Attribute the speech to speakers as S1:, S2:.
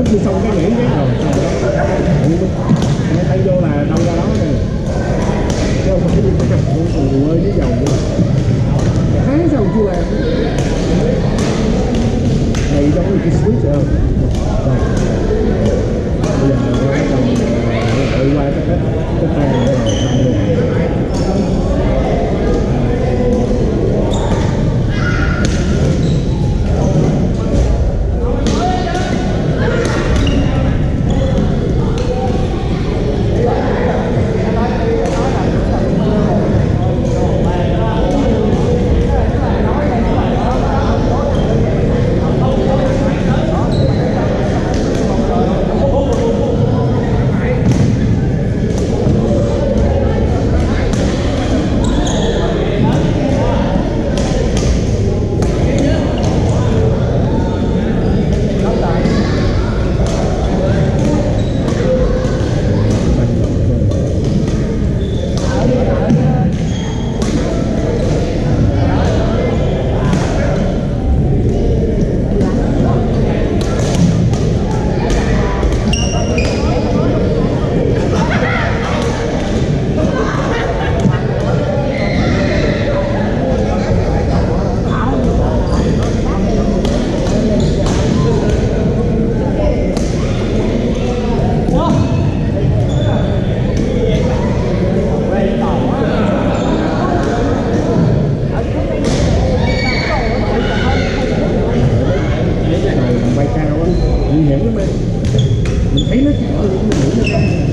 S1: hết đi xong cái nghỉ cái rồi Mày tay vô là đâu ra đó nè. Chứ không phải đi cái cặp con tù ơi với dầu nữa. Tháng sau chưa làm. Này giống như cái switch ờ. rồi. mình thấy nó nhỏ thì mình nghĩ nó ra